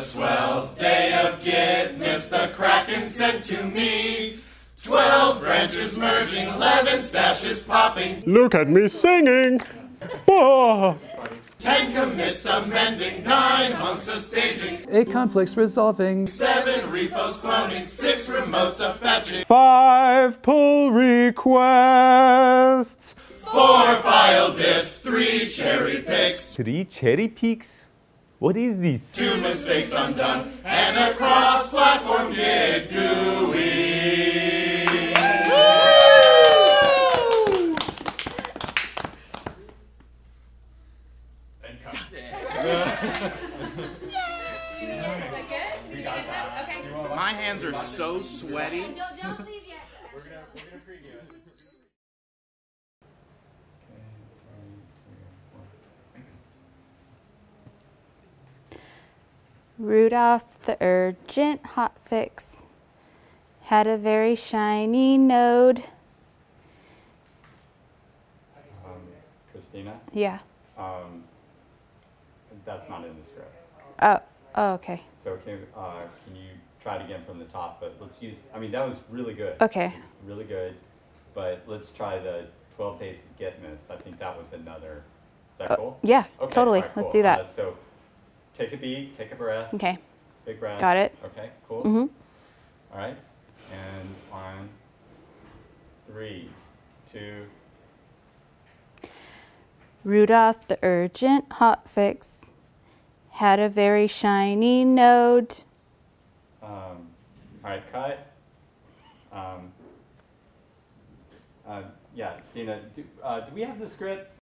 the twelfth day of Gitmas, the Kraken sent to me. Twelve branches merging, eleven stashes popping, Look at me singing. Ten commits amending, nine hunks of staging, Eight conflicts resolving. seven repos cloning, six remotes a fetching, Five pull requests. four file diffs, three cherry picks, Three cherry peaks? What is this? two mistakes undone, and a cross-platform Git GUI. My hands are so sweaty. Don't, don't leave Rudolph the Urgent Hot Fix had a very shiny node. Um, Christina, Yeah. um, that's not in the script. Oh, oh okay. So can, uh, can you try it again from the top? But let's use, I mean, that was really good. Okay. Really good. But let's try the 12 days of Gitmas. I think that was another. Is that Uh, cool? yeah, Okay, totally. alright, Let's do that. Uh, so take a beat, take a breath. Okay. Big breath. Got it. Okay, cool. Mhm. All right. And one, three, two, Rudolph the Urgent hot fix had a very shiny node. Um, all right, cut. Um, uh, yeah, Stina, do, uh, do we have the script?